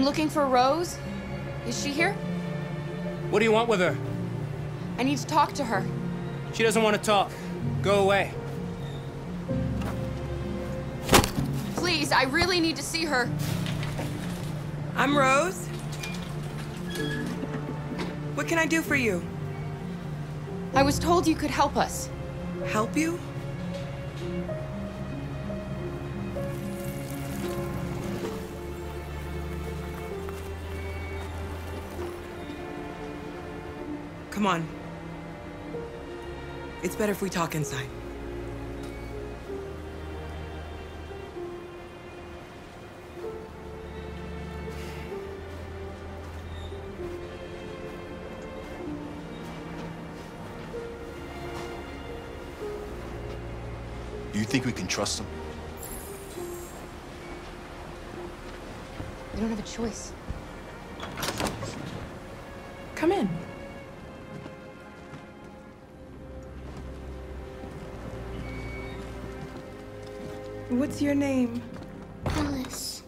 I'm looking for Rose. Is she here? What do you want with her? I need to talk to her. She doesn't want to talk. Go away. Please, I really need to see her. I'm Rose. What can I do for you? I was told you could help us. Help you? Come on. It's better if we talk inside. Do you think we can trust them? We don't have a choice. Come in. What's your name? Alice.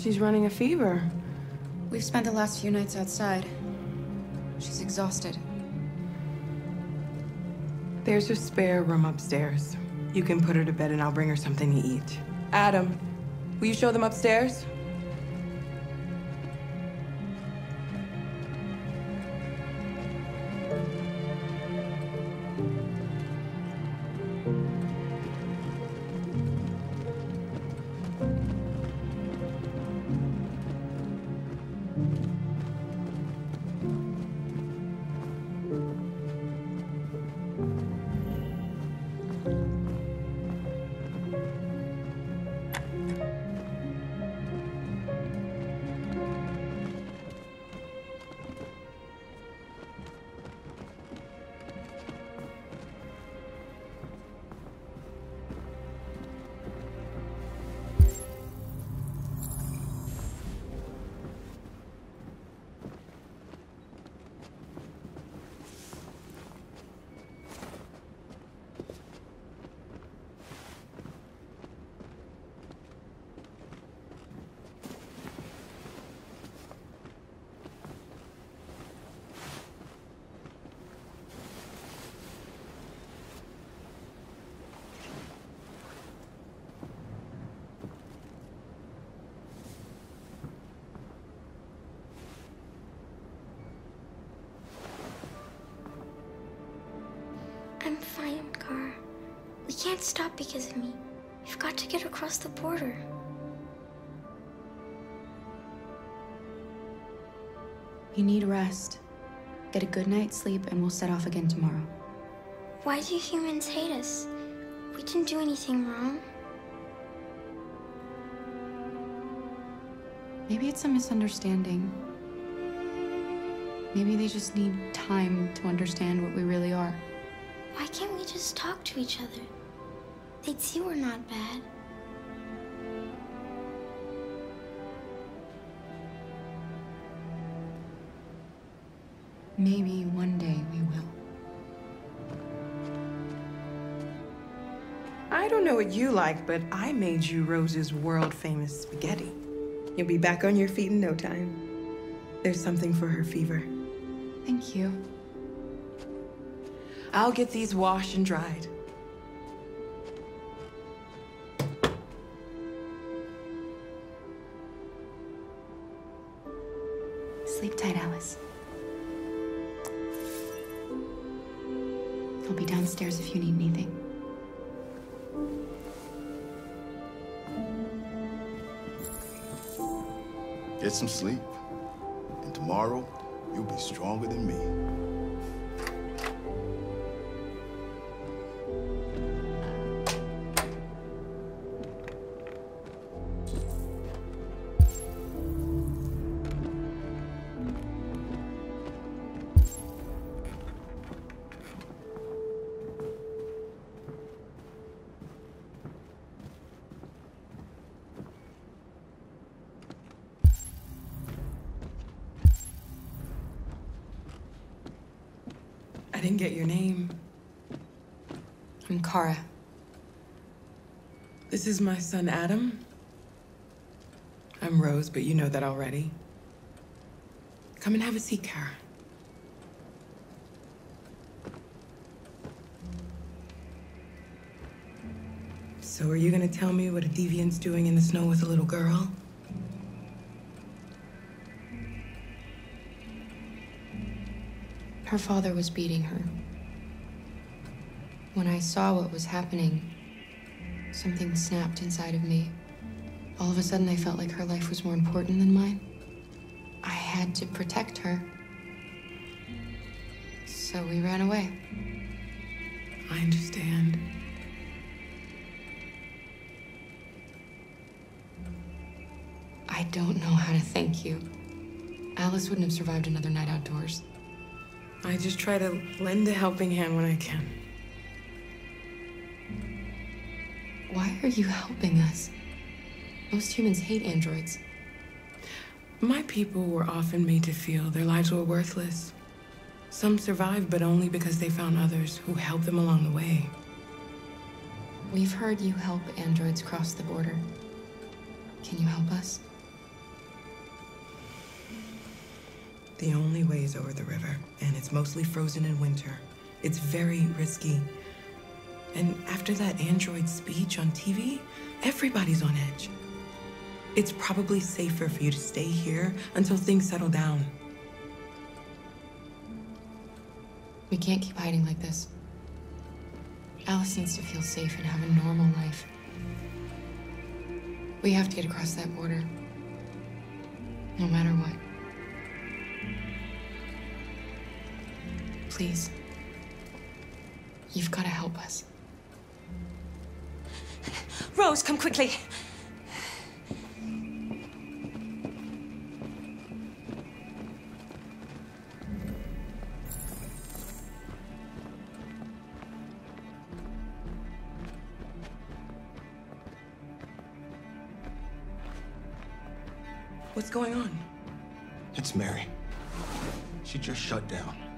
She's running a fever. We've spent the last few nights outside. She's exhausted. There's a spare room upstairs. You can put her to bed and I'll bring her something to eat. Adam, will you show them upstairs? Can't stop because of me. We've got to get across the border. You need rest. Get a good night's sleep, and we'll set off again tomorrow. Why do humans hate us? We didn't do anything wrong. Maybe it's a misunderstanding. Maybe they just need time to understand what we really are. Why can't we just talk to each other? They'd see we're not bad. Maybe one day we will. I don't know what you like, but I made you Rose's world famous spaghetti. You'll be back on your feet in no time. There's something for her fever. Thank you. I'll get these washed and dried. Get some sleep. And tomorrow, you'll be stronger than me. Didn't get your name. I'm Kara. This is my son, Adam. I'm Rose, but you know that already. Come and have a seat, Kara. So are you gonna tell me what a deviant's doing in the snow with a little girl? Her father was beating her. When I saw what was happening, something snapped inside of me. All of a sudden, I felt like her life was more important than mine. I had to protect her. So we ran away. I understand. I don't know how to thank you. Alice wouldn't have survived another night outdoors. I just try to lend a helping hand when I can. Why are you helping us? Most humans hate androids. My people were often made to feel their lives were worthless. Some survived, but only because they found others who helped them along the way. We've heard you help androids cross the border. Can you help us? The only way is over the river, and it's mostly frozen in winter. It's very risky. And after that android speech on TV, everybody's on edge. It's probably safer for you to stay here until things settle down. We can't keep hiding like this. Alice needs to feel safe and have a normal life. We have to get across that border. No matter what. Please. You've got to help us. Rose, come quickly. What's going on? It's Mary. She just shut down.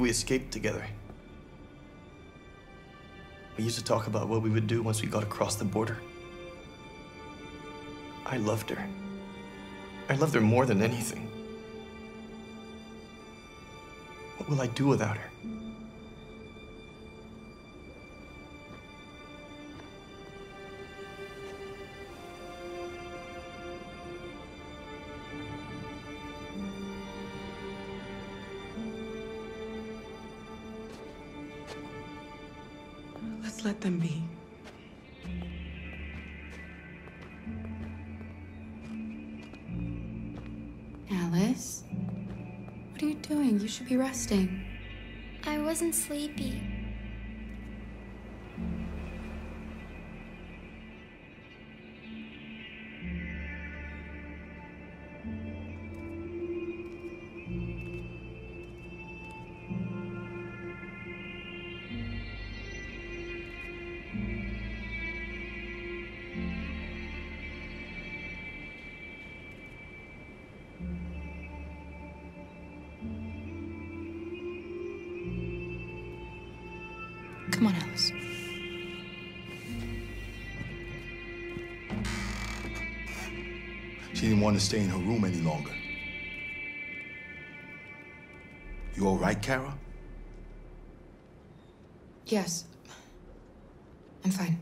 We escaped together. We used to talk about what we would do once we got across the border. I loved her. I loved her more than anything. What will I do without her? Let's let them be. Alice? What are you doing? You should be resting. I wasn't sleepy. Come on, Alice. She didn't want to stay in her room any longer. You all right, Kara? Yes. I'm fine.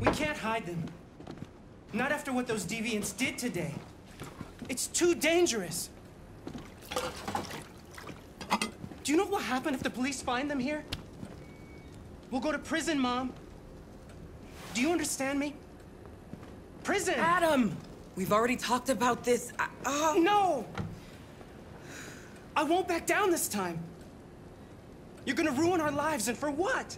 We can't hide them. Not after what those deviants did today. It's too dangerous. Do you know what will happen if the police find them here? We'll go to prison, Mom. Do you understand me? Prison! Adam! We've already talked about this. I, oh. No! I won't back down this time. You're gonna ruin our lives, and for what?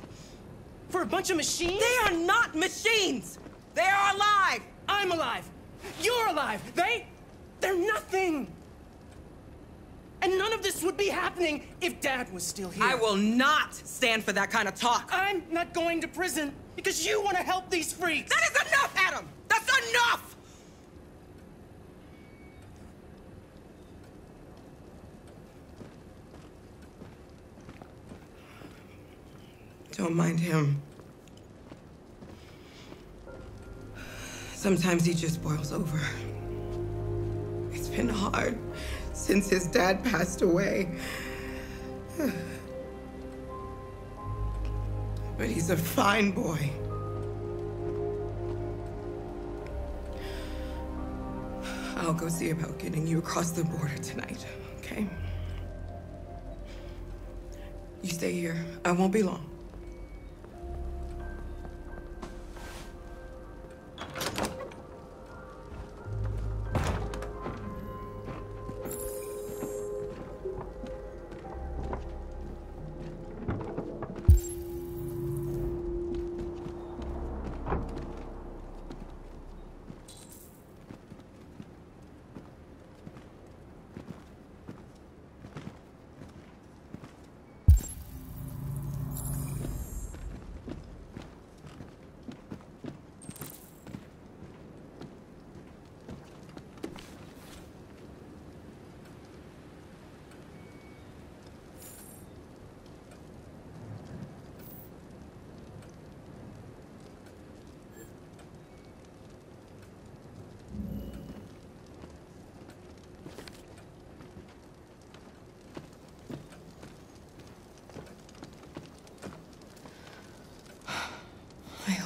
For a bunch of machines? They are not machines! They are alive! I'm alive! You're alive! They... they're nothing! And none of this would be happening if Dad was still here. I will not stand for that kind of talk. I'm not going to prison. Because you want to help these freaks! That is enough, Adam! That's enough! Don't mind him. Sometimes he just boils over. It's been hard since his dad passed away. But he's a fine boy. I'll go see about getting you across the border tonight, okay? You stay here. I won't be long.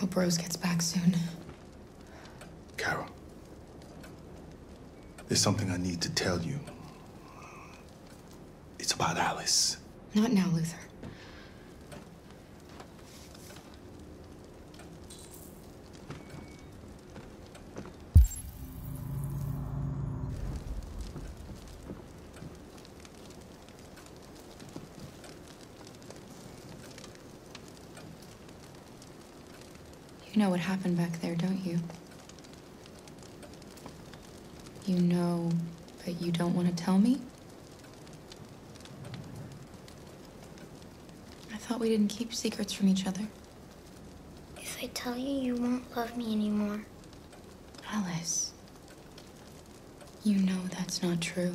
Hope Rose gets back soon. Kara, there's something I need to tell you. It's about Alice. Not now, Luther. What happened back there, don't you? You know, but you don't want to tell me? I thought we didn't keep secrets from each other. If I tell you, you won't love me anymore. Alice. You know that's not true.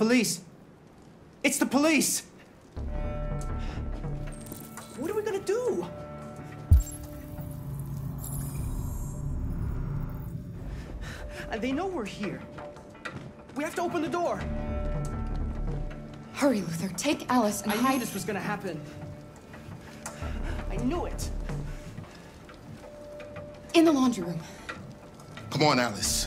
Police! It's the police! What are we gonna do? And they know we're here. We have to open the door. Hurry, Luther. Take Alice and I hide. knew this was gonna happen. I knew it. In the laundry room. Come on, Alice.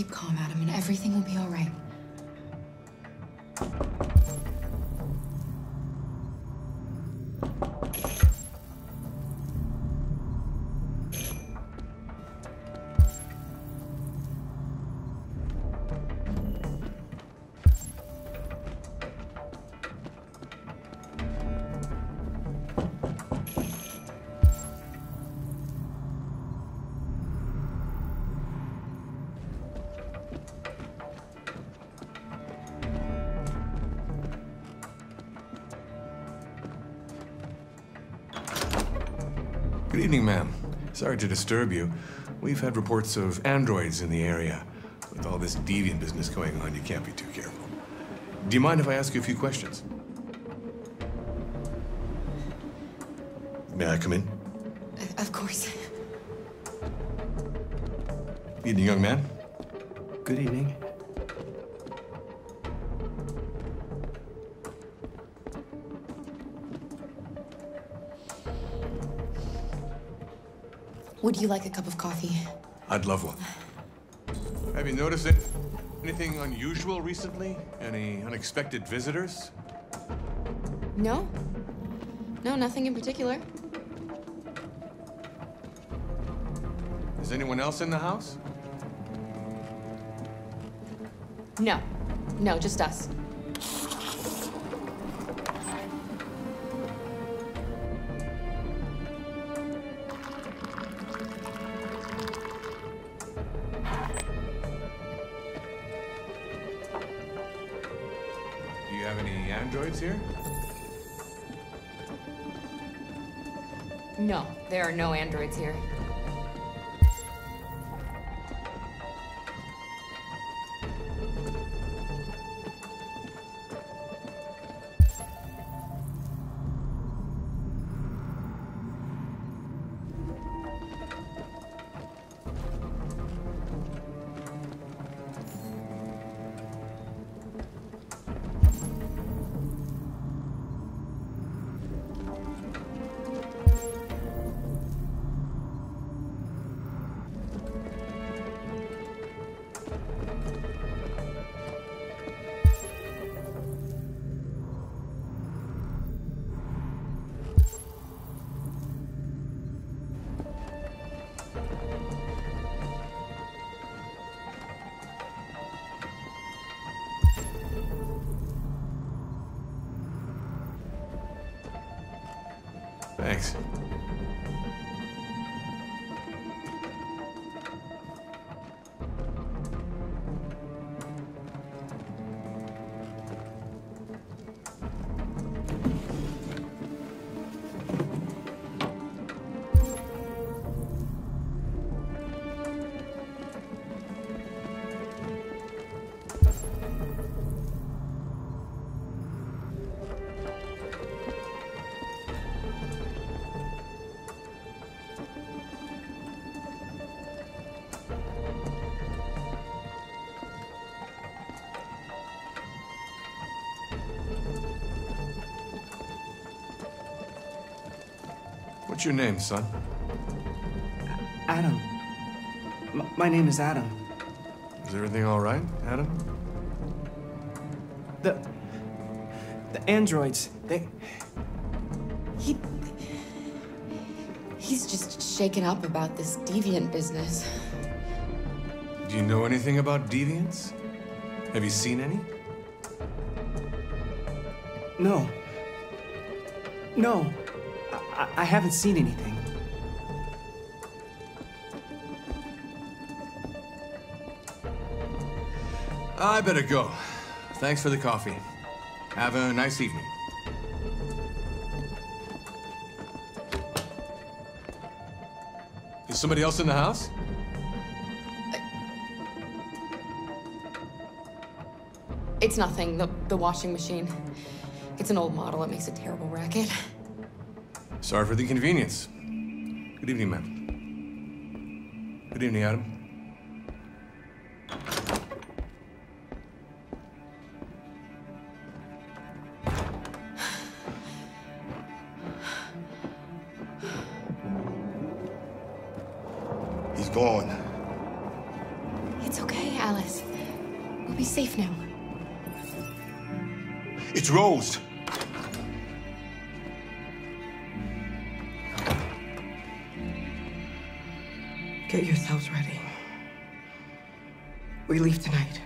Keep calm, Adam, and everything will be all right. Good evening, ma'am. Sorry to disturb you. We've had reports of androids in the area. With all this deviant business going on, you can't be too careful. Do you mind if I ask you a few questions? May I come in? Of course. Evening, young man. Good evening. Would you like a cup of coffee? I'd love one. Have you noticed it? Anything unusual recently? Any unexpected visitors? No. No, nothing in particular. Is anyone else in the house? No. No, just us. No, there are no androids here. What's your name, son? Adam. M- my name is Adam. Is everything all right, Adam? The. The androids, they. He. He's just shaken up about this deviant business. Do you know anything about deviants? Have you seen any? No. No. I, I, I haven't seen anything. I better go. Thanks for the coffee. Have a nice evening. Is somebody else in the house? It's nothing, the, the washing machine. It's an old model, it makes a terrible racket. Sorry for the inconvenience. Good evening, ma'am. Good evening, Adam. He's gone. It's okay, Alice. We'll be safe now. It's Rose. Get yourselves ready. We leave tonight.